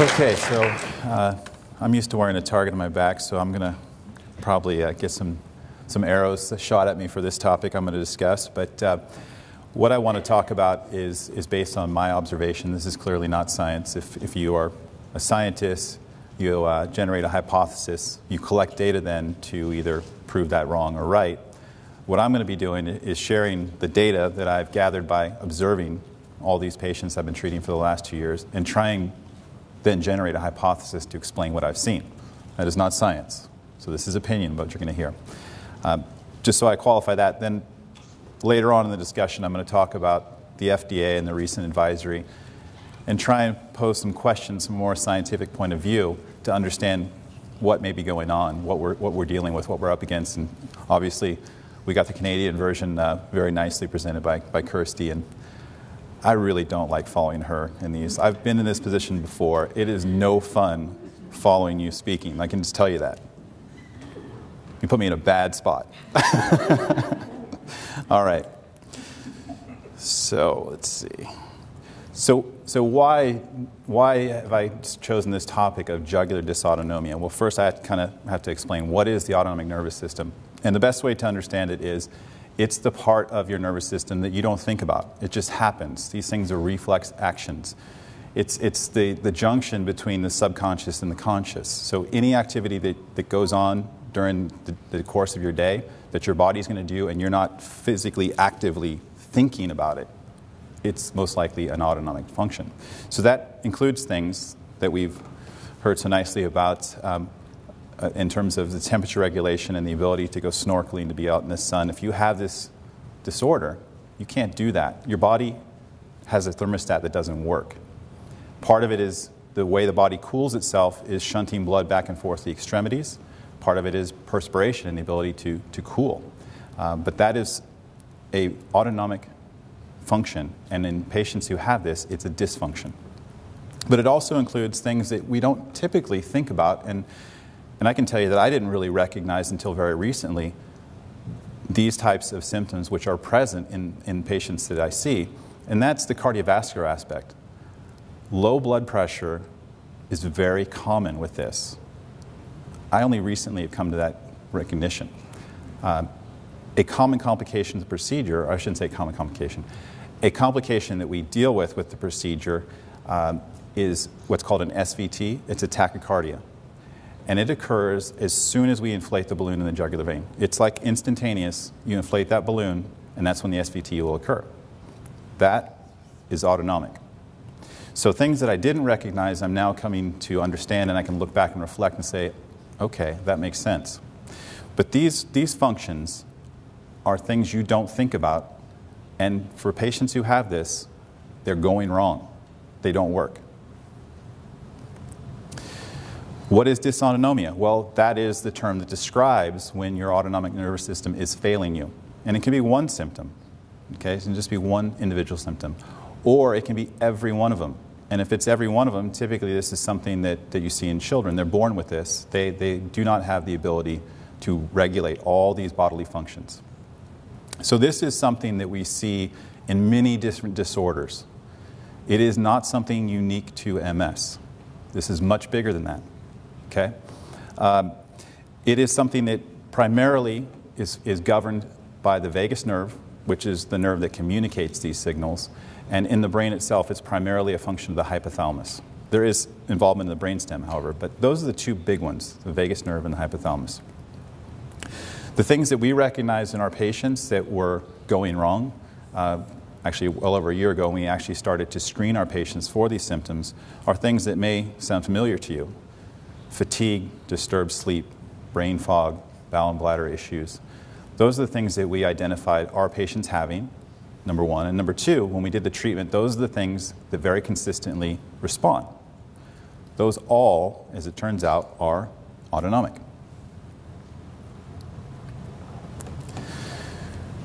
Okay, so uh, I'm used to wearing a target on my back, so I'm going to probably uh, get some, some arrows shot at me for this topic I'm going to discuss. But uh, what I want to talk about is, is based on my observation. This is clearly not science. If, if you are a scientist, you uh, generate a hypothesis, you collect data then to either prove that wrong or right. What I'm going to be doing is sharing the data that I've gathered by observing all these patients I've been treating for the last two years and trying then generate a hypothesis to explain what I've seen. That is not science. So this is opinion, what you're going to hear. Um, just so I qualify that, then later on in the discussion, I'm going to talk about the FDA and the recent advisory and try and pose some questions from a more scientific point of view to understand what may be going on, what we're, what we're dealing with, what we're up against. And obviously, we got the Canadian version uh, very nicely presented by, by Kirsty. And I really don't like following her in these. I've been in this position before. It is no fun following you speaking. I can just tell you that. You put me in a bad spot. All right. So let's see. So, so why, why have I chosen this topic of jugular dysautonomia? Well, first I kind of have to explain what is the autonomic nervous system. And the best way to understand it is it's the part of your nervous system that you don't think about. It just happens. These things are reflex actions. It's, it's the, the junction between the subconscious and the conscious. So, any activity that, that goes on during the, the course of your day that your body's going to do and you're not physically actively thinking about it, it's most likely an autonomic function. So, that includes things that we've heard so nicely about um, uh, in terms of the temperature regulation and the ability to go snorkeling, to be out in the sun. If you have this disorder, you can't do that. Your body has a thermostat that doesn't work. Part of it is the way the body cools itself is shunting blood back and forth the extremities. Part of it is perspiration and the ability to, to cool. Um, but that is a autonomic function, and in patients who have this, it's a dysfunction. But it also includes things that we don't typically think about, and and I can tell you that I didn't really recognize until very recently these types of symptoms which are present in, in patients that I see, and that's the cardiovascular aspect. Low blood pressure is very common with this. I only recently have come to that recognition. Uh, a common complication of the procedure, I shouldn't say common complication, a complication that we deal with with the procedure um, is what's called an SVT. It's a tachycardia and it occurs as soon as we inflate the balloon in the jugular vein. It's like instantaneous. You inflate that balloon, and that's when the SVT will occur. That is autonomic. So, things that I didn't recognize, I'm now coming to understand, and I can look back and reflect and say, okay, that makes sense. But these, these functions are things you don't think about, and for patients who have this, they're going wrong. They don't work. What is dysautonomia? Well, that is the term that describes when your autonomic nervous system is failing you. And it can be one symptom, okay? It can just be one individual symptom. Or it can be every one of them. And if it's every one of them, typically this is something that, that you see in children. They're born with this. They, they do not have the ability to regulate all these bodily functions. So, this is something that we see in many different disorders. It is not something unique to MS. This is much bigger than that. Okay? Um, it is something that primarily is, is governed by the vagus nerve, which is the nerve that communicates these signals. And in the brain itself, it's primarily a function of the hypothalamus. There is involvement in the brainstem, however, but those are the two big ones the vagus nerve and the hypothalamus. The things that we recognize in our patients that were going wrong, uh, actually, well over a year ago, when we actually started to screen our patients for these symptoms, are things that may sound familiar to you fatigue, disturbed sleep, brain fog, bowel and bladder issues. Those are the things that we identified our patients having, number one. And number two, when we did the treatment, those are the things that very consistently respond. Those all, as it turns out, are autonomic.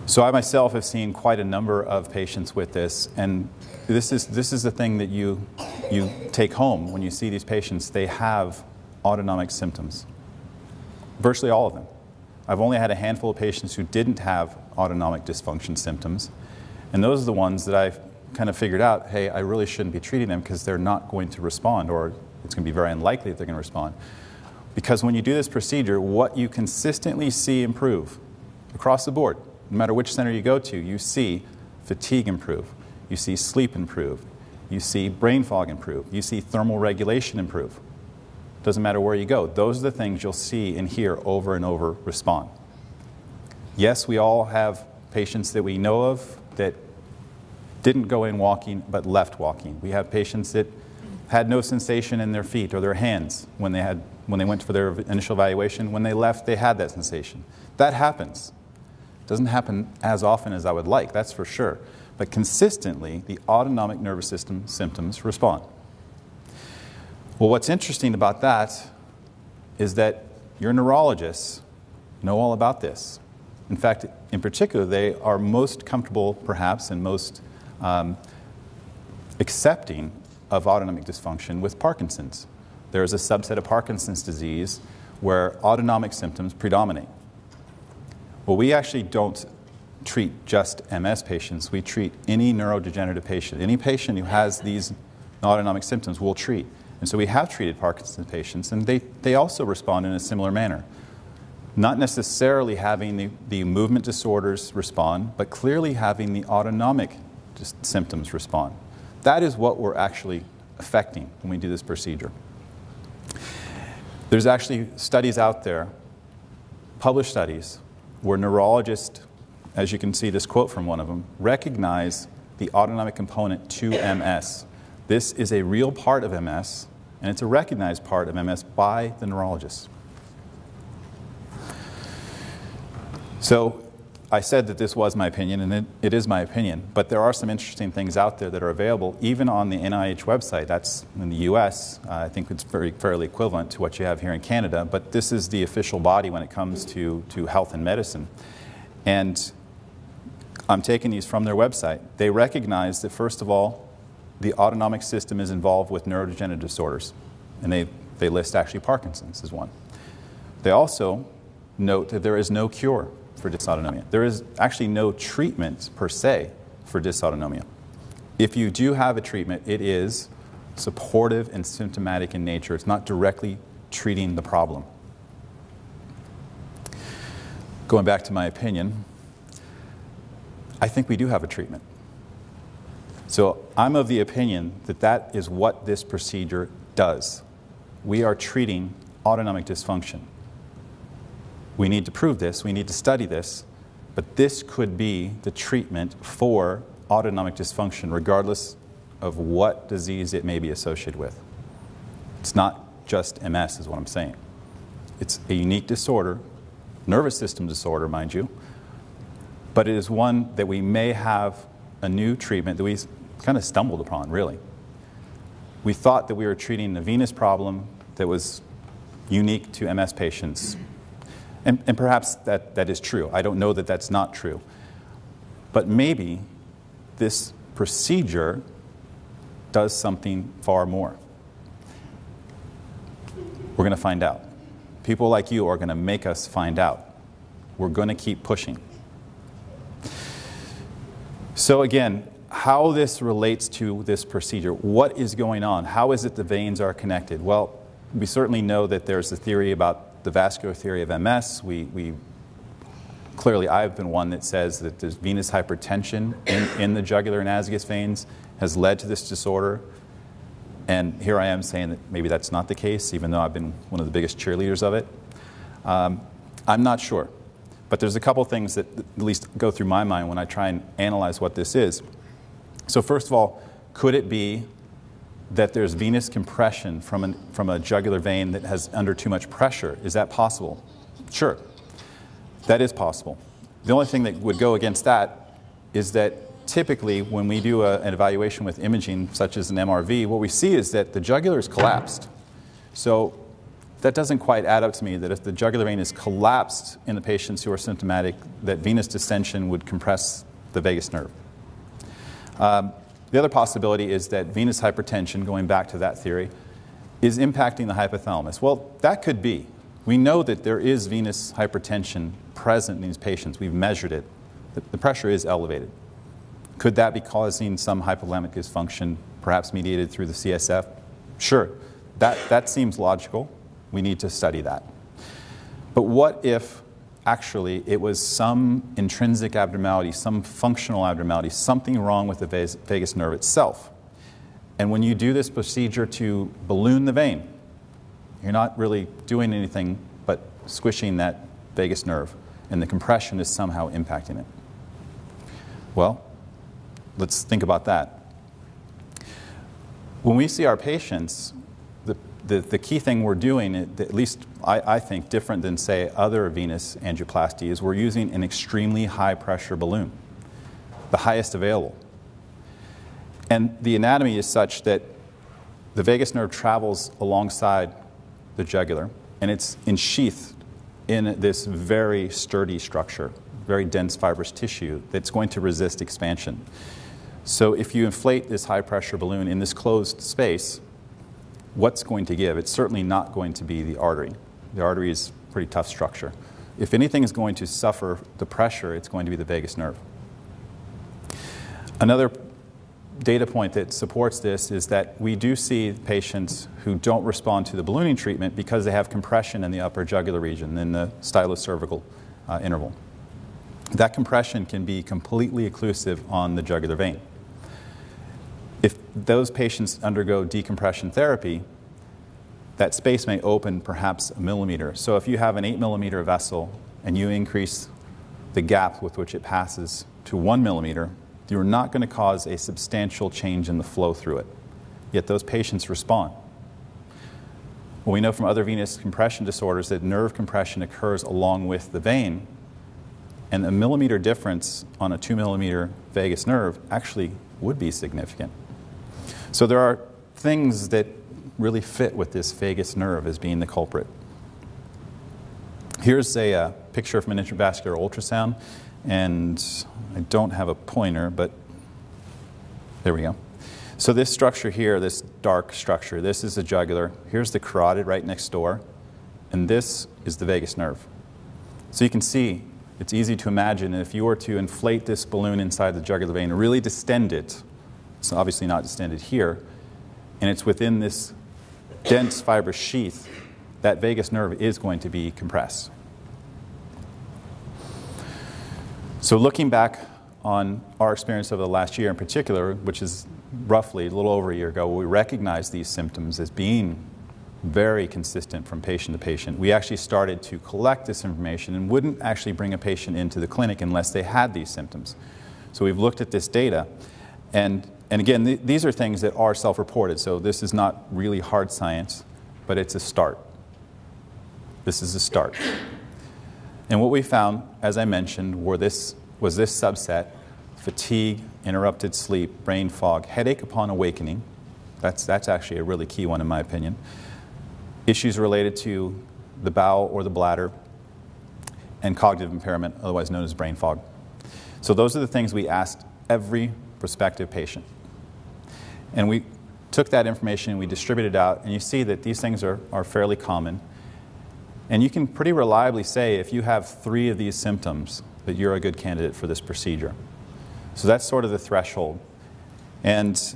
So I myself have seen quite a number of patients with this, and this is, this is the thing that you, you take home when you see these patients. They have autonomic symptoms. Virtually all of them. I've only had a handful of patients who didn't have autonomic dysfunction symptoms, and those are the ones that I've kind of figured out hey, I really shouldn't be treating them because they're not going to respond, or It's going to be very unlikely that they're going to respond. Because when you do this procedure, what you consistently see improve across the board, no matter which center you go to, you see fatigue improve, you see sleep improve, you see brain fog improve, you see thermal regulation improve. Doesn't matter where you go. Those are the things you'll see and hear over and over respond. Yes, we all have patients that we know of that didn't go in walking but left walking. We have patients that had no sensation in their feet or their hands when they, had, when they went for their initial evaluation. When they left, they had that sensation. That happens. Doesn't happen as often as I would like, that's for sure. But consistently, the autonomic nervous system symptoms respond. Well, what's interesting about that is that your neurologists know all about this. In fact, in particular, they are most comfortable, perhaps, and most um, accepting of autonomic dysfunction with Parkinson's. There is a subset of Parkinson's disease where autonomic symptoms predominate. Well, we actually don't treat just MS patients. We treat any neurodegenerative patient. Any patient who has these autonomic symptoms, we'll treat. And so we have treated Parkinson's patients, and they, they also respond in a similar manner. Not necessarily having the, the movement disorders respond, but clearly having the autonomic symptoms respond. That is what we're actually affecting when we do this procedure. There's actually studies out there, published studies, where neurologists, as you can see this quote from one of them, recognize the autonomic component to MS. This is a real part of MS, and it's a recognized part of MS by the neurologists. So I said that this was my opinion, and it, it is my opinion, but there are some interesting things out there that are available, even on the NIH website. That's in the US. Uh, I think it's very fairly equivalent to what you have here in Canada, but this is the official body when it comes to, to health and medicine. And I'm taking these from their website. They recognize that, first of all, the autonomic system is involved with neurodegenerative disorders, and they, they list actually Parkinson's as one. They also note that there is no cure for dysautonomia. There is actually no treatment per se for dysautonomia. If you do have a treatment, it is supportive and symptomatic in nature. It's not directly treating the problem. Going back to my opinion, I think we do have a treatment. So I'm of the opinion that that is what this procedure does. We are treating autonomic dysfunction. We need to prove this, we need to study this, but this could be the treatment for autonomic dysfunction, regardless of what disease it may be associated with. It's not just MS, is what I'm saying. It's a unique disorder, nervous system disorder, mind you, but it is one that we may have a new treatment that we kind of stumbled upon, really. We thought that we were treating a venous problem that was unique to MS patients, and, and perhaps that, that is true. I don't know that that's not true. But maybe this procedure does something far more. We're going to find out. People like you are going to make us find out. We're going to keep pushing. So, again, how this relates to this procedure. What is going on? How is it the veins are connected? Well, we certainly know that there's a theory about the vascular theory of MS. We, we clearly, I've been one that says that there's venous hypertension in, in the jugular and azygos veins has led to this disorder. And here I am saying that maybe that's not the case, even though I've been one of the biggest cheerleaders of it. Um, I'm not sure. But there's a couple things that at least go through my mind when I try and analyze what this is. So, first of all, could it be that there's venous compression from, an, from a jugular vein that has under too much pressure. Is that possible? Sure. That is possible. The only thing that would go against that is that typically when we do a, an evaluation with imaging, such as an MRV, what we see is that the jugular is collapsed. So that doesn't quite add up to me that if the jugular vein is collapsed in the patients who are symptomatic, that venous distension would compress the vagus nerve. Um, the other possibility is that venous hypertension, going back to that theory, is impacting the hypothalamus. Well, that could be. We know that there is venous hypertension present in these patients. We've measured it. The, pressure is elevated. Could that be causing some hypothalamic dysfunction, perhaps mediated through the CSF? Sure. That, that seems logical. We need to study that. But what if actually it was some intrinsic abnormality, some functional abnormality, something wrong with the vagus nerve itself? And when you do this procedure to balloon the vein, you're not really doing anything but squishing that vagus nerve, and the compression is somehow impacting it. Well, let's think about that. When we see our patients, the, the, key thing we're doing, at least I, I think different than, say, other venous angioplasty, is we're using an extremely high pressure balloon, the highest available. And the anatomy is such that the vagus nerve travels alongside the jugular, and it's ensheathed in this very sturdy structure, very dense fibrous tissue that's going to resist expansion. So if you inflate this high pressure balloon in this closed space, what's going to give? It's certainly not going to be the artery. The artery is a pretty tough structure. If anything is going to suffer the pressure, it's going to be the vagus nerve. Another data point that supports this is that we do see patients who don't respond to the ballooning treatment because they have compression in the upper jugular region, in the stylocervical uh, interval. That compression can be completely occlusive on the jugular vein. Those patients undergo decompression therapy, that space may open perhaps a millimeter. So if you have an 8 millimeter vessel and you increase the gap with which it passes to 1 millimeter, you're not going to cause a substantial change in the flow through it. Yet those patients respond. Well, we know from other venous compression disorders that nerve compression occurs along with the vein, and a millimeter difference on a 2 millimeter vagus nerve actually would be significant. So there are things that really fit with this vagus nerve as being the culprit. Here's a uh, picture from an intravascular ultrasound, and I don't have a pointer, but there we go. So this structure here, this dark structure, this is the jugular. Here's the carotid right next door, and this is the vagus nerve. So you can see, it's easy to imagine if you were to inflate this balloon inside the jugular vein, really distend it, it's obviously not distended here, and it's within this dense fibrous sheath, that vagus nerve is going to be compressed. So, looking back on our experience over the last year in particular, which is roughly a little over a year ago, we recognized these symptoms as being very consistent from patient to patient. We actually started to collect this information and wouldn't actually bring a patient into the clinic unless they had these symptoms. So, we've looked at this data, and, and again, th- these are things that are self reported, so this is not really hard science, but it's a start. This is a start. And what we found, as I mentioned, were this, was this subset fatigue, interrupted sleep, brain fog, headache upon awakening. That's, that's actually a really key one, in my opinion. Issues related to the bowel or the bladder, and cognitive impairment, otherwise known as brain fog. So, those are the things we asked every prospective patient. And we took that information and we distributed it out, and you see that these things are, are fairly common. And you can pretty reliably say if you have three of these symptoms that you're a good candidate for this procedure. So that's sort of the threshold. And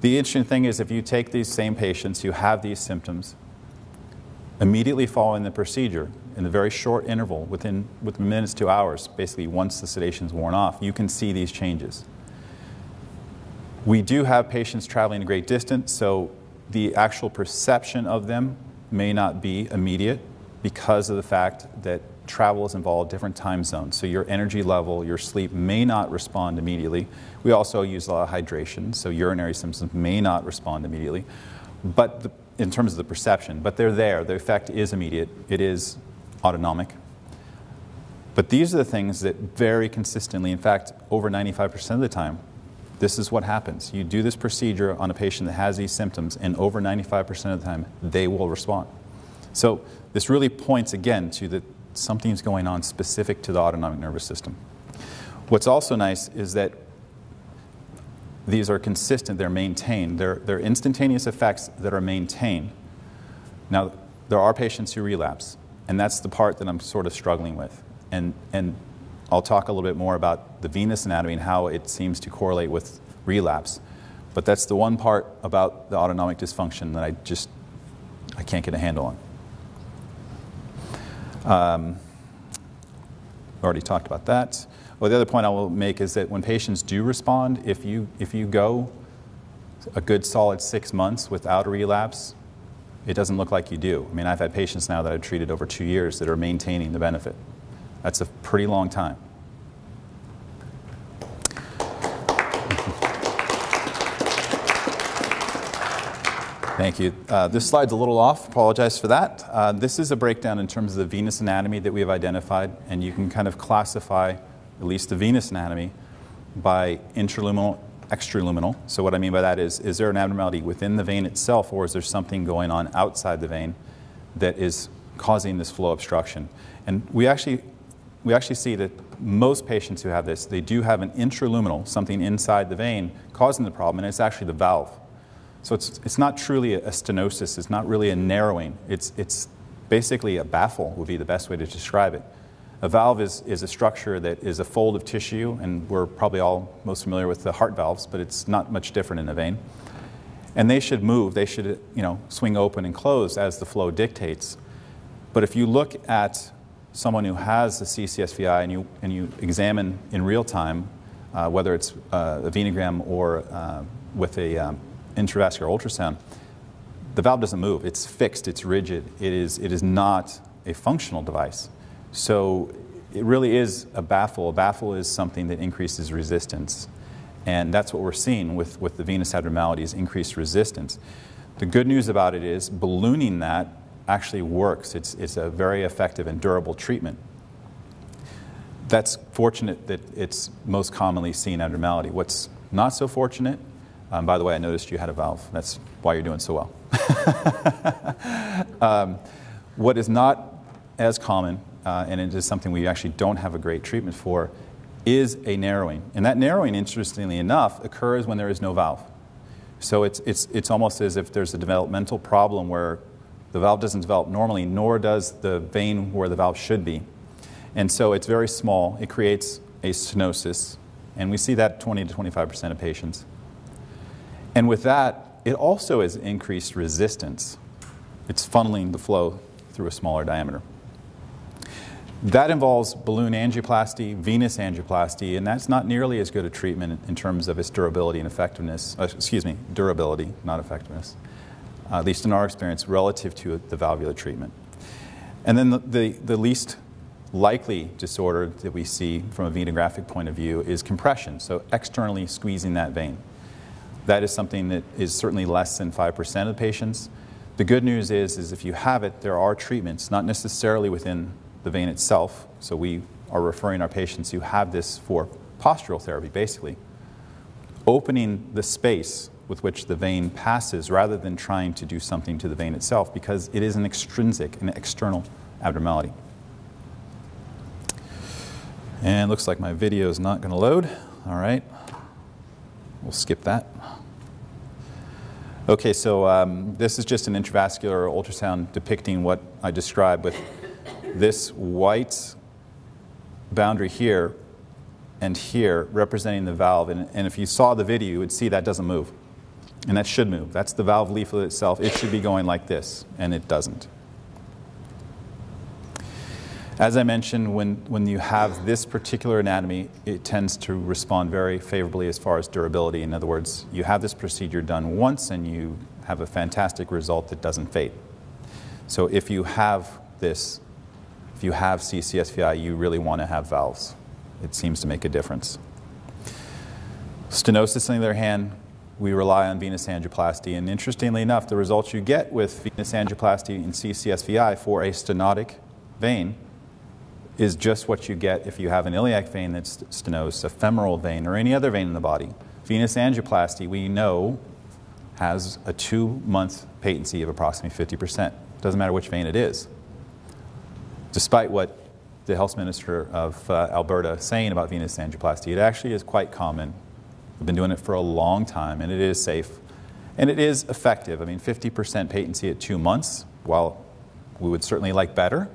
the interesting thing is if you take these same patients who have these symptoms, immediately following the procedure, in a very short interval, within, within minutes to hours, basically once the sedation is worn off, you can see these changes. We do have patients traveling a great distance, so the actual perception of them may not be immediate because of the fact that travel is involved different time zones. So your energy level, your sleep may not respond immediately. We also use a lot of hydration, so urinary symptoms may not respond immediately. But the, in terms of the perception, but they're there. The effect is immediate. It is autonomic. But these are the things that very consistently, in fact, over 95% of the time, this is what happens. You do this procedure on a patient that has these symptoms, and over 95% of the time, they will respond. So this really points again to that something's going on specific to the autonomic nervous system. What's also nice is that these are consistent, they're maintained. They're, they're instantaneous effects that are maintained. Now, there are patients who relapse, and that's the part that I'm sort of struggling with. And, and I'll talk a little bit more about the venous anatomy and how it seems to correlate with relapse. But that's the one part about the autonomic dysfunction that I just I can't get a handle on. Um, already talked about that. Well, the other point I will make is that when patients do respond, if you, if you go a good solid six months without a relapse, it doesn't look like you do. I mean, I've had patients now that I've treated over two years that are maintaining the benefit. That's a pretty long time. Thank you. Uh, this slide's a little off. Apologize for that. Uh, this is a breakdown in terms of the venous anatomy that we have identified, and you can kind of classify at least the venous anatomy by intraluminal, extraluminal. So what I mean by that is, is there an abnormality within the vein itself, or is there something going on outside the vein that is causing this flow obstruction? And we actually, we actually see that most patients who have this, they do have an intraluminal, something inside the vein causing the problem, and it's actually the valve. So it's, it's not truly a stenosis, it's not really a narrowing. It's, it's basically a baffle, would be the best way to describe it. A valve is, is a structure that is a fold of tissue, and we're probably all most familiar with the heart valves, but it's not much different in a vein. And they should move, they should you know, swing open and close as the flow dictates. But if you look at someone who has a CCSVI and you, and you examine in real time, uh, whether it's uh, a venogram or uh, with a um, intravascular ultrasound, the valve doesn't move. It's fixed, it's rigid. It is, it is not a functional device. So it really is a baffle. A baffle is something that increases resistance. And that's what we're seeing with, with the venous abnormalities, increased resistance. The good news about it is ballooning that actually works. It's, it's a very effective and durable treatment. That's fortunate that it's most commonly seen abnormality. What's not so fortunate um, by the way, I noticed you had a valve. That's why you're doing so well. um, what is not as common, uh, and it is something we actually don't have a great treatment for, is a narrowing. And that narrowing, interestingly enough, occurs when there is no valve. So it's, it's, it's almost as if there's a developmental problem where the valve doesn't develop normally, nor does the vein where the valve should be. And so it's very small. It creates a stenosis. And we see that 20 to 25% of patients. And with that, it also has increased resistance. It's funneling the flow through a smaller diameter. That involves balloon angioplasty, venous angioplasty, and that's not nearly as good a treatment in terms of its durability and effectiveness. Uh, excuse me, durability, not effectiveness, Uh, at least in our experience, relative to the valvular treatment. And then the, the, the least likely disorder that we see from a venographic point of view is compression, so externally squeezing that vein. That is something that is certainly less than 5% of patients. The good news is, is if you have it, there are treatments, not necessarily within the vein itself. So we are referring our patients who have this for postural therapy, basically. Opening the space with which the vein passes rather than trying to do something to the vein itself because it is an extrinsic, an external abnormality. And looks like my video is not going to load. All right. We'll skip that. Okay, so um, this is just an intravascular ultrasound depicting what I described with this white boundary here and here representing the valve. And, and if you saw the video, you would see that doesn't move. And that should move. That's the valve leaflet itself. It should be going like this, and it doesn't. As I mentioned, when, when you have this particular anatomy, it tends to respond very favorably as far as durability. In other words, you have this procedure done once and you have a fantastic result that doesn't fade. So if you have this, if you have CCSVI, you really want to have valves. It seems to make a difference. Stenosis, on the other hand, we rely on venous angioplasty. And interestingly enough, the results you get with venous angioplasty in CCSVI for a stenotic vein is just what you get if you have an iliac vein that's stenosed, a femoral vein, or any other vein in the body. Venous angioplasty, we know, has a two month patency of approximately 50%. Doesn't matter which vein it is. Despite what the health minister of uh, Alberta saying about venous angioplasty, it actually is quite common. We've been doing it for a long time, and it is safe. And it is effective. I mean, 50% patency at two months, while we would certainly like better,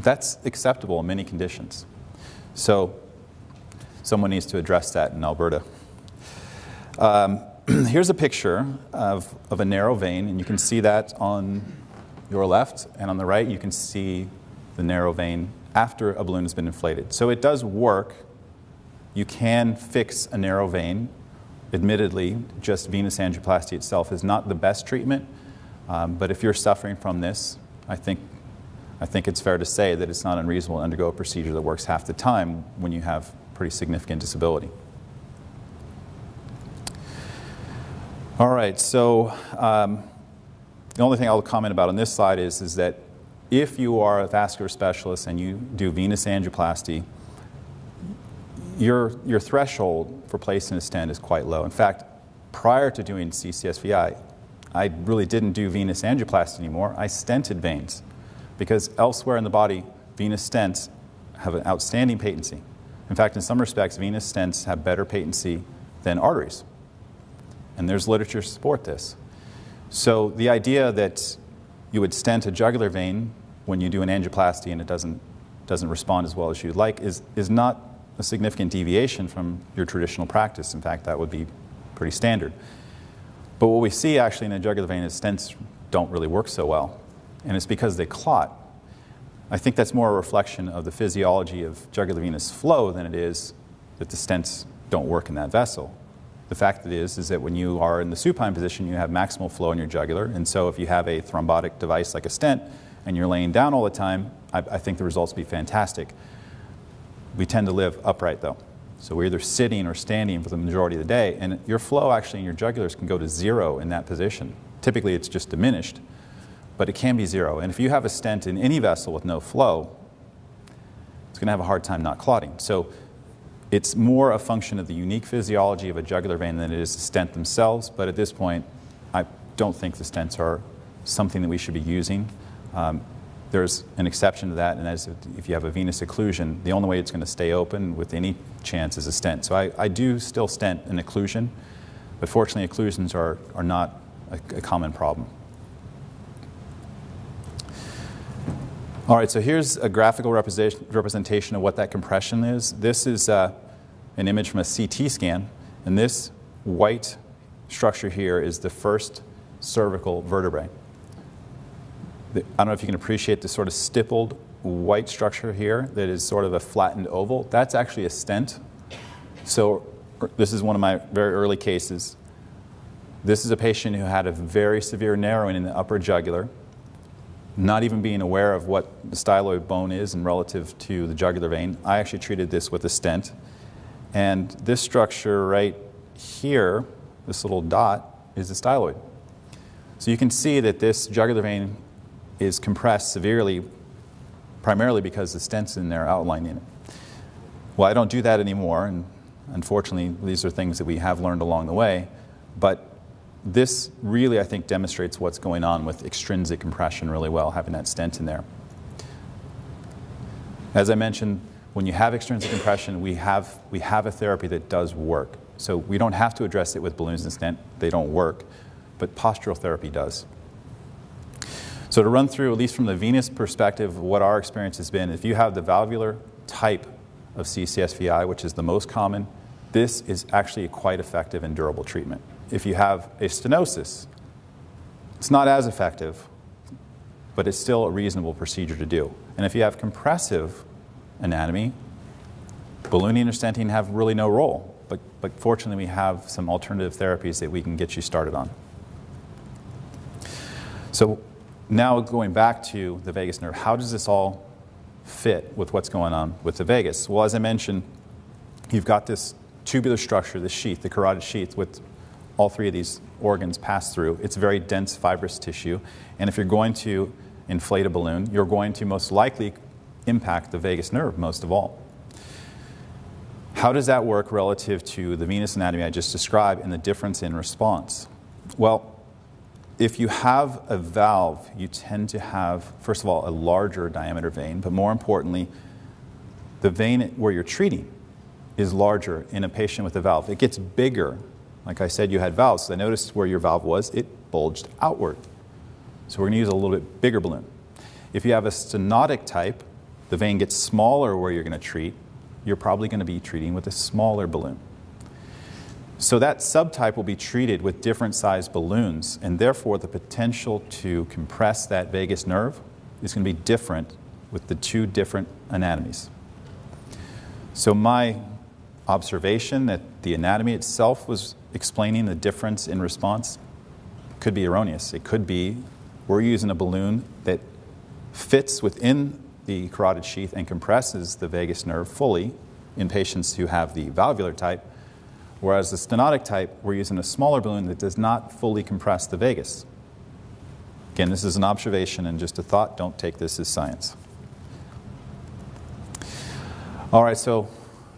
that's acceptable in many conditions. So someone needs to address that in Alberta. Um, here's a picture of, of a narrow vein, and you can see that on your left, and on the right, you can see the narrow vein after a balloon has been inflated. So it does work. You can fix a narrow vein. Admittedly, just venous angioplasty itself is not the best treatment, um, but if you're suffering from this, I think, I think it's fair to say that it's not unreasonable to undergo a procedure that works half the time when you have pretty significant disability. All right, so um, the only thing I'll comment about on this slide is, is that if you are a vascular specialist and you do venous angioplasty, your, your threshold for placing a stent is quite low. In fact, prior to doing CCSVI, I really didn't do venous angioplasty anymore. I stented veins because elsewhere in the body, venous stents have an outstanding patency. In fact, in some respects, venous stents have better patency than arteries. And there's literature to support this. So the idea that you would stent a jugular vein when you do an angioplasty and it doesn't, doesn't respond as well as you'd like is, is not a significant deviation from your traditional practice. In fact, that would be pretty standard. But what we see actually in the jugular vein is stents don't really work so well, and it's because they clot. I think that's more a reflection of the physiology of jugular venous flow than it is that the stents don't work in that vessel. The fact that is, is that when you are in the supine position, you have maximal flow in your jugular, and so if you have a thrombotic device like a stent, and you're laying down all the time, I, I think the results will be fantastic. We tend to live upright though. So we're either sitting or standing for the majority of the day, and your flow actually in your jugulars can go to zero in that position. Typically it's just diminished, but it can be zero. And if you have a stent in any vessel with no flow, it's going to have a hard time not clotting. So it's more a function of the unique physiology of a jugular vein than it is the stent themselves, but at this point, I don't think the stents are something that we should be using. Um, there's an exception to that, and that is if you have a venous occlusion, the only way it's going to stay open with any chance is a stent. So I, I do still stent an occlusion, but fortunately, occlusions are, are not a, a common problem. All right, so here's a graphical representation of what that compression is. This is uh, an image from a CT scan, and this white structure here is the first cervical vertebrae. I don't know if you can appreciate the sort of stippled white structure here that is sort of a flattened oval. That's actually a stent. So this is one of my very early cases. This is a patient who had a very severe narrowing in the upper jugular, not even being aware of what the styloid bone is and relative to the jugular vein. I actually treated this with a stent. And this structure right here, this little dot, is the styloid. So you can see that this jugular vein is compressed severely, primarily because the stent's in there outlined in it. Well, I don't do that anymore, and unfortunately, these are things that we have learned along the way, but this really, I think, demonstrates what's going on with extrinsic compression really well, having that stent in there. As I mentioned, when you have extrinsic compression, we have, we have a therapy that does work. So we don't have to address it with balloons and stent, they don't work, but postural therapy does. So to run through, at least from the venous perspective, what our experience has been, if you have the valvular type of CCSVI, which is the most common, this is actually a quite effective and durable treatment. If you have a stenosis, it's not as effective, but it's still a reasonable procedure to do. And if you have compressive anatomy, ballooning or stenting have really no role. But, but fortunately, we have some alternative therapies that we can get you started on. So now going back to the vagus nerve, how does this all fit with what's going on with the vagus? Well, as I mentioned, you've got this tubular structure, this sheath, the carotid sheath, with all three of these organs pass through. It's very dense fibrous tissue, and if you're going to inflate a balloon, you're going to most likely impact the vagus nerve most of all. How does that work relative to the venous anatomy I just described and the difference in response? Well, if you have a valve, you tend to have, first of all, a larger diameter vein, but more importantly, the vein where you're treating is larger in a patient with a valve. It gets bigger. Like I said, you had valves. So I noticed where your valve was, it bulged outward. So we're going to use a little bit bigger balloon. If you have a stenotic type, the vein gets smaller where you're going to treat. You're probably going to be treating with a smaller balloon. So that subtype will be treated with different sized balloons, and therefore the potential to compress that vagus nerve is going to be different with the two different anatomies. So my observation that the anatomy itself was explaining the difference in response could be erroneous. It could be we're using a balloon that fits within the carotid sheath and compresses the vagus nerve fully in patients who have the valvular type, whereas the stenotic type, we're using a smaller balloon that does not fully compress the vagus. Again, this is an observation and just a thought. Don't take this as science. All right, so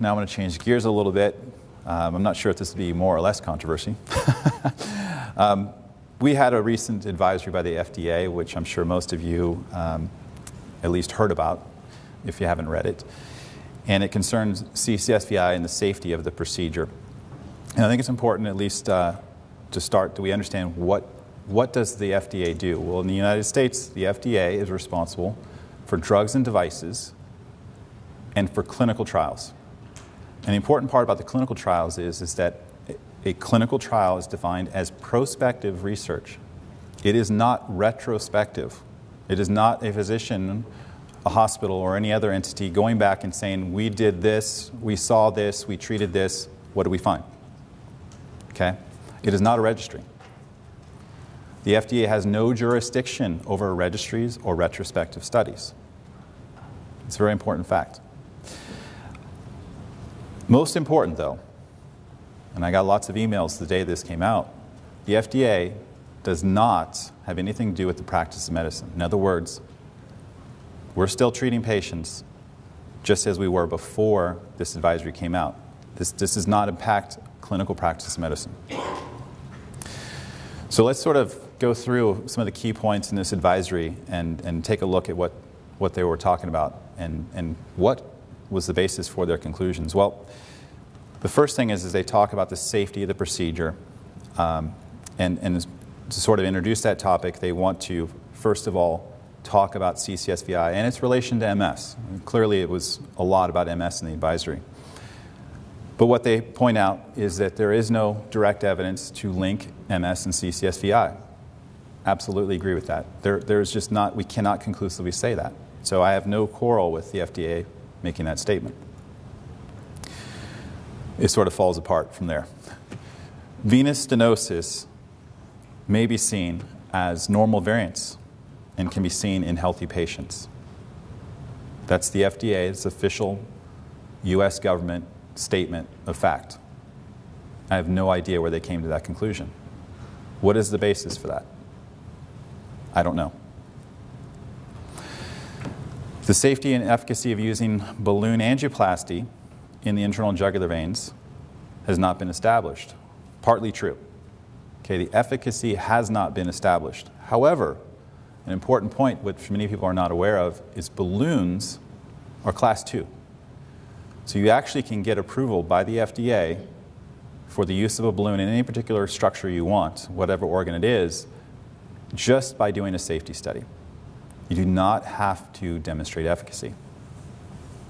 now I'm going to change gears a little bit. Um, I'm not sure if this would be more or less controversy. um, we had a recent advisory by the FDA, which I'm sure most of you um, at least heard about if you haven't read it. And it concerns CCSVI and the safety of the procedure. And I think it's important, at least uh, to start, do we understand what, what does the FDA do? Well, in the United States, the FDA is responsible for drugs and devices and for clinical trials. And the important part about the clinical trials is, is that a clinical trial is defined as prospective research. It is not retrospective. It is not a physician, a hospital, or any other entity going back and saying, We did this, we saw this, we treated this, what do we find? Okay? It is not a registry. The FDA has no jurisdiction over registries or retrospective studies. It's a very important fact. Most important, though, and I got lots of emails the day this came out, the FDA does not have anything to do with the practice of medicine. In other words, we're still treating patients just as we were before this advisory came out. This, this does not impact clinical practice of medicine. So let's sort of go through some of the key points in this advisory and, and take a look at what, what they were talking about and, and what was the basis for their conclusions? Well, the first thing is, is they talk about the safety of the procedure. Um, and, and to sort of introduce that topic, they want to, first of all, talk about CCSVI and its relation to MS. And clearly, it was a lot about MS in the advisory. But what they point out is that there is no direct evidence to link MS and CCSVI. Absolutely agree with that. There, there's just not, we cannot conclusively say that. So I have no quarrel with the FDA making that statement. It sort of falls apart from there. Venous stenosis may be seen as normal variants and can be seen in healthy patients. That's the FDA's official US government statement of fact. I have no idea where they came to that conclusion. What is the basis for that? I don't know. The safety and efficacy of using balloon angioplasty in the internal jugular veins has not been established. Partly true. Okay, the efficacy has not been established. However, an important point, which many people are not aware of, is balloons are class two. So you actually can get approval by the FDA for the use of a balloon in any particular structure you want, whatever organ it is, just by doing a safety study. You do not have to demonstrate efficacy.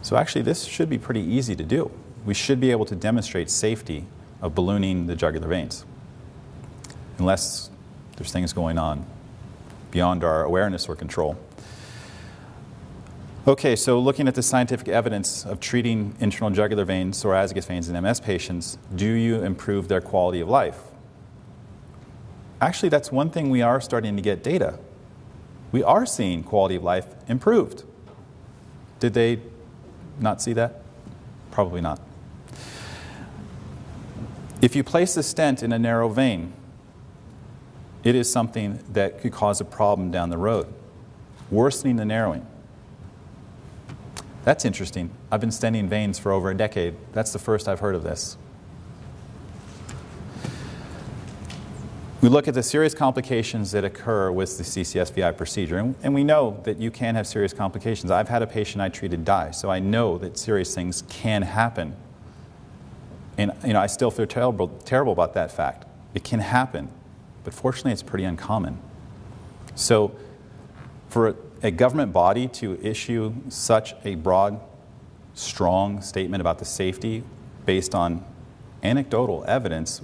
So actually, this should be pretty easy to do. We should be able to demonstrate safety of ballooning the jugular veins, unless there's things going on beyond our awareness or control. Okay, so looking at the scientific evidence of treating internal jugular veins, or azygos veins in MS patients, do you improve their quality of life? Actually, that's one thing we are starting to get data we are seeing quality of life improved. Did they not see that? Probably not. If you place a stent in a narrow vein, it is something that could cause a problem down the road, worsening the narrowing. That's interesting. I've been stenting veins for over a decade. That's the first I've heard of this. We look at the serious complications that occur with the CCSVI procedure, and, and, we know that you can have serious complications. I've had a patient I treated die, so I know that serious things can happen. And you know, I still feel terrible, terrible about that fact. It can happen, but fortunately, it's pretty uncommon. So, for a, government body to issue such a broad, strong statement about the safety based on anecdotal evidence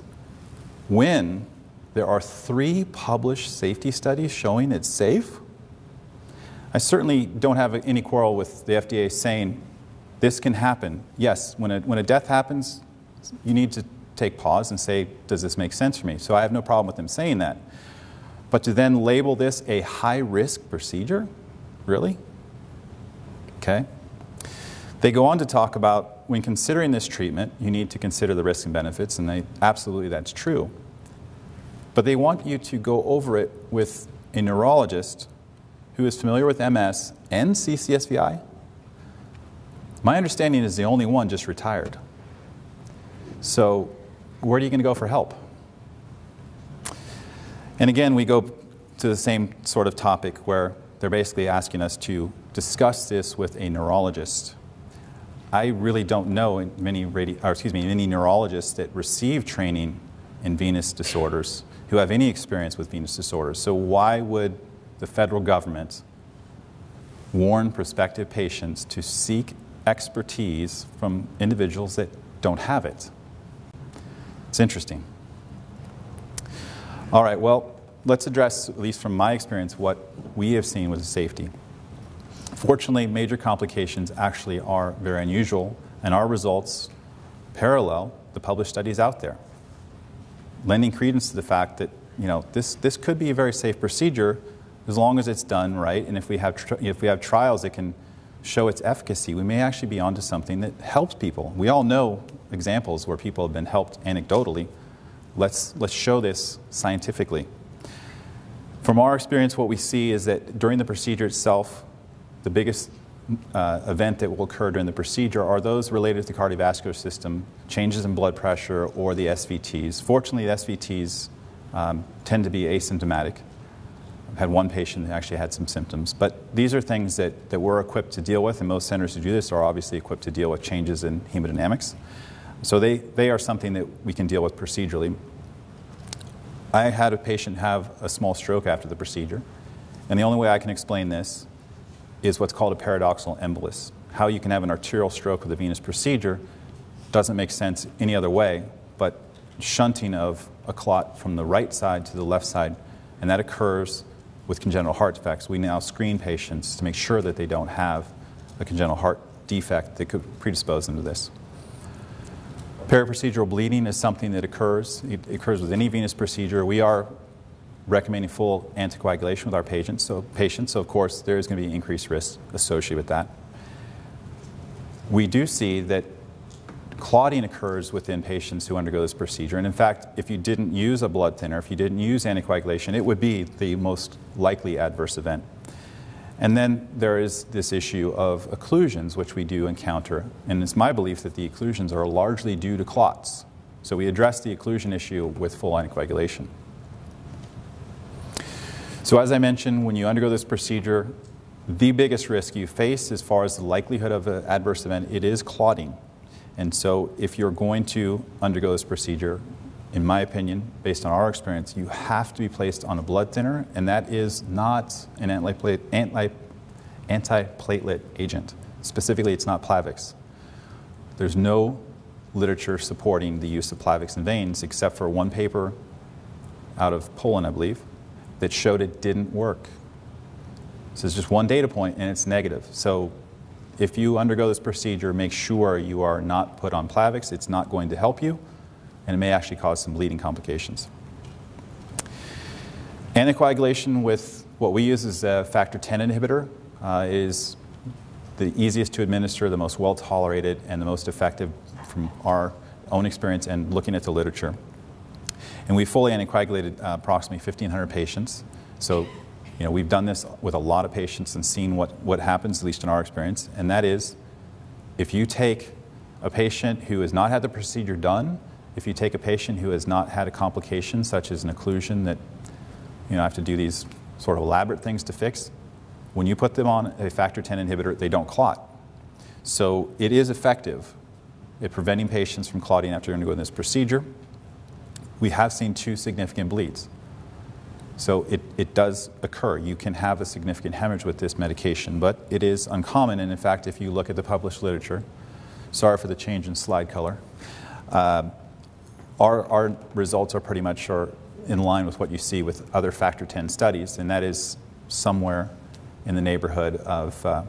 when there are three published safety studies showing it's safe. I certainly don't have any quarrel with the FDA saying this can happen. Yes, when a, when a death happens, you need to take pause and say, does this make sense for me? So I have no problem with them saying that. But to then label this a high risk procedure? Really? Okay. They go on to talk about when considering this treatment, you need to consider the risks and benefits, and they, absolutely that's true. But they want you to go over it with a neurologist who is familiar with MS and CCSVI. My understanding is the only one just retired. So, where are you going to go for help? And again, we go to the same sort of topic where they're basically asking us to discuss this with a neurologist. I really don't know many, radi- or excuse me, many neurologists that receive training in venous disorders who have any experience with venous disorders. So, why would the federal government warn prospective patients to seek expertise from individuals that don't have it? It's interesting. All right, well, let's address, at least from my experience, what we have seen with safety. Fortunately, major complications actually are very unusual, and our results parallel the published studies out there lending credence to the fact that you know this this could be a very safe procedure as long as it's done right, and if we have if we have trials that can show its efficacy, we may actually be onto something that helps people. We all know examples where people have been helped anecdotally. Let's let's show this scientifically. From our experience, what we see is that during the procedure itself, the biggest uh, event that will occur during the procedure are those related to the cardiovascular system, changes in blood pressure, or the SVTs. Fortunately, the SVTs um, tend to be asymptomatic. I've had one patient that actually had some symptoms. But these are things that, that we're equipped to deal with, and most centers who do this are obviously equipped to deal with changes in hemodynamics. So they, they are something that we can deal with procedurally. I had a patient have a small stroke after the procedure, and the only way I can explain this is what's called a paradoxical embolus. How you can have an arterial stroke with a venous procedure doesn't make sense any other way, but shunting of a clot from the right side to the left side, and that occurs with congenital heart defects. We now screen patients to make sure that they don't have a congenital heart defect that could predispose them to this. Periprocedural bleeding is something that occurs. It occurs with any venous procedure. We are recommending full anticoagulation with our patients. So, patients, so of course, there is going to be increased risk associated with that. We do see that clotting occurs within patients who undergo this procedure. And in fact, if you didn't use a blood thinner, if you didn't use anticoagulation, it would be the most likely adverse event. And then there is this issue of occlusions, which we do encounter. And it's my belief that the occlusions are largely due to clots. So we address the occlusion issue with full anticoagulation. So, as I mentioned, when you undergo this procedure, the biggest risk you face as far as the likelihood of an adverse event, it is clotting. And so, if you're going to undergo this procedure, in my opinion, based on our experience, you have to be placed on a blood thinner, and that is not an antiplatelet, antiplatelet agent. Specifically, it's not Plavix. There's no literature supporting the use of Plavix in veins except for one paper out of Poland, I believe, that showed it didn't work. So it's just one data point and it's negative. So if you undergo this procedure, make sure you are not put on Plavix. It's not going to help you and it may actually cause some bleeding complications. Anticoagulation with what we use is a factor 10 inhibitor uh, is the easiest to administer, the most well tolerated, and the most effective from our own experience and looking at the literature. And we fully anticoagulated uh, approximately 1,500 patients. So, you know, we've done this with a lot of patients and seen what, what happens, at least in our experience. And that is, if you take a patient who has not had the procedure done, if you take a patient who has not had a complication such as an occlusion that, you know, I have to do these sort of elaborate things to fix, when you put them on a factor 10 inhibitor, they don't clot. So it is effective at preventing patients from clotting after undergoing this procedure we have seen two significant bleeds. So it, it does occur. You can have a significant hemorrhage with this medication, but it is uncommon. And in fact, if you look at the published literature, sorry for the change in slide color, uh, our, our results are pretty much are in line with what you see with other factor 10 studies, and that is somewhere in the neighborhood of uh,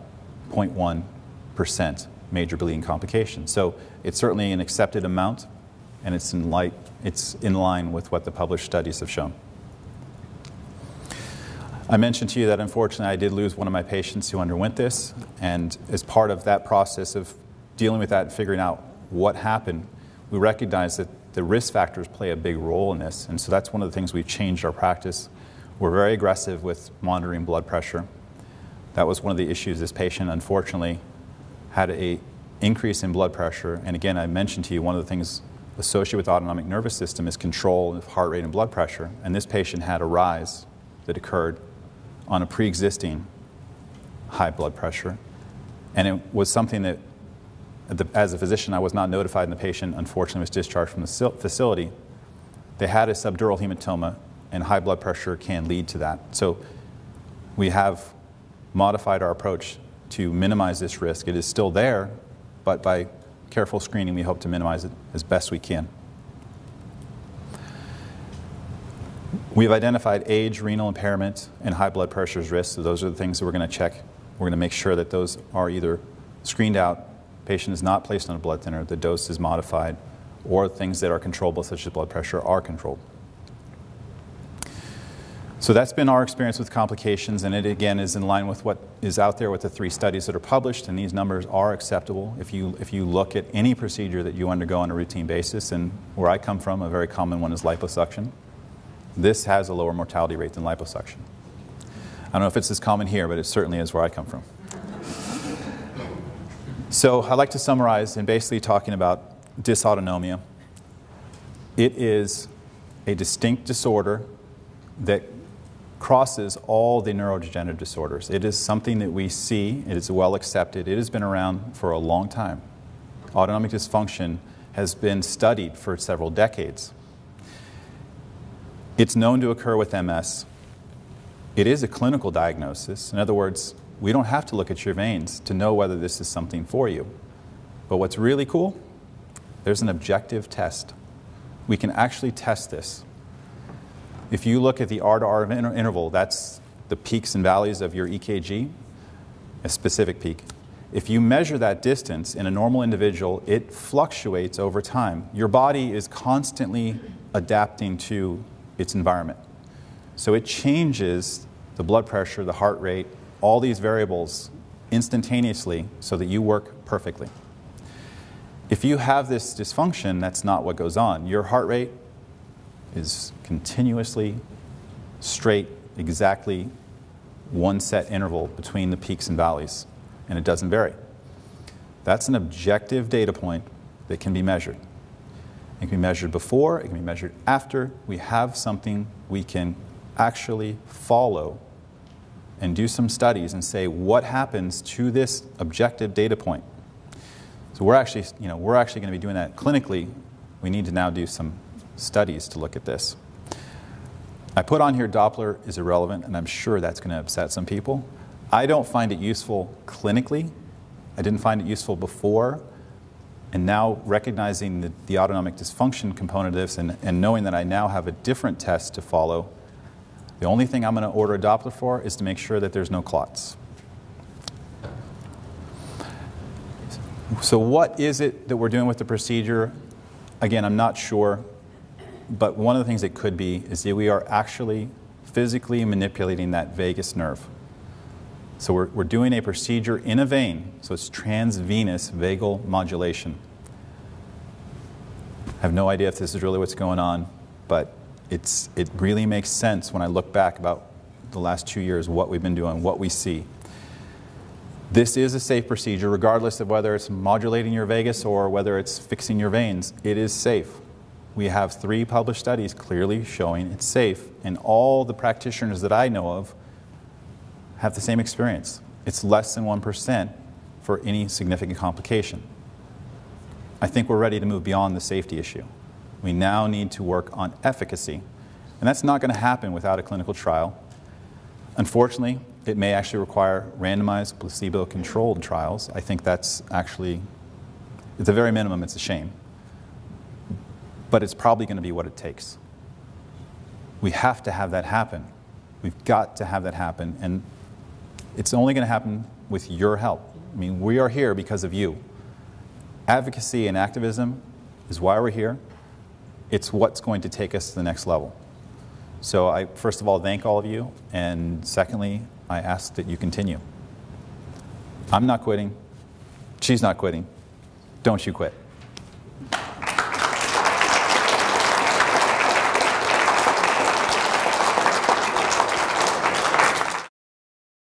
0.1% major bleeding complications. So it's certainly an accepted amount, and it's in, light, it's in line with what the published studies have shown. I mentioned to you that unfortunately I did lose one of my patients who underwent this, and as part of that process of dealing with that and figuring out what happened, we recognized that the risk factors play a big role in this, and so that's one of the things we've changed our practice. We're very aggressive with monitoring blood pressure. That was one of the issues. This patient, unfortunately, had a increase in blood pressure, and again, I mentioned to you one of the things associated with the autonomic nervous system is control of heart rate and blood pressure, and this patient had a rise that occurred on a pre-existing high blood pressure, and it was something that as a physician, I was not notified, and the patient unfortunately was discharged from the facility. They had a subdural hematoma, and high blood pressure can lead to that. So we have modified our approach to minimize this risk. It is still there, but by careful screening, we hope to minimize it as best we can. We've identified age, renal impairment, and high blood pressure as risks. So those are the things that we're going to check. We're going to make sure that those are either screened out patient is not placed on a blood thinner, the dose is modified, or things that are controllable, such as blood pressure, are controlled. So that's been our experience with complications, and it again is in line with what is out there with the three studies that are published, and these numbers are acceptable if you, if you look at any procedure that you undergo on a routine basis. And where I come from, a very common one is liposuction. This has a lower mortality rate than liposuction. I don't know if it's as common here, but it certainly is where I come from. So I'd like to summarize in basically talking about dysautonomia. It is a distinct disorder that crosses all the neurodegenerative disorders. It is something that we see, it is well accepted, it has been around for a long time. Autonomic dysfunction has been studied for several decades. It's known to occur with MS. It is a clinical diagnosis. In other words, we don't have to look at your veins to know whether this is something for you. But what's really cool, there's an objective test. We can actually test this. If you look at the R to R interval, that's the peaks and valleys of your EKG, a specific peak. If you measure that distance in a normal individual, it fluctuates over time. Your body is constantly adapting to its environment. So it changes the blood pressure, the heart rate, all these variables instantaneously so that you work perfectly. If you have this dysfunction, that's not what goes on. Your heart rate is continuously straight, exactly one set interval between the peaks and valleys, and it doesn't vary. That's an objective data point that can be measured. It can be measured before, it can be measured after. We have something we can actually follow and do some studies and say what happens to this objective data point. So we're actually, you know, we're actually going to be doing that clinically. We need to now do some studies to look at this. I put on here Doppler is irrelevant, and I'm sure that's going to upset some people. I don't find it useful clinically. I didn't find it useful before. And now recognizing the, the autonomic dysfunction component of this and, and knowing that I now have a different test to follow, the only thing I'm going to order a Doppler for is to make sure that there's no clots. So what is it that we're doing with the procedure? Again, I'm not sure, but one of the things it could be is that we are actually physically manipulating that vagus nerve. So we're, we're doing a procedure in a vein, so it's transvenous vagal modulation. I have no idea if this is really what's going on, but it's, it really makes sense when I look back about the last two years, what we've been doing, what we see. This is a safe procedure, regardless of whether it's modulating your vagus or whether it's fixing your veins. It is safe. We have three published studies clearly showing it's safe, and all the practitioners that I know of have the same experience. It's less than 1% for any significant complication. I think we're ready to move beyond the safety issue. We now need to work on efficacy. And that's not going to happen without a clinical trial. Unfortunately, it may actually require randomized placebo-controlled trials. I think that's actually, at the very minimum, it's a shame. but it's probably going to be what it takes. We have to have that happen. We've got to have that happen, and it's only going to happen with your help. I mean, we are here because of you. Advocacy and activism is why we're here. It's what's going to take us to the next level. So I, first of all, thank all of you, and secondly, I ask that you continue. I'm not quitting. She's not quitting. Don't you quit.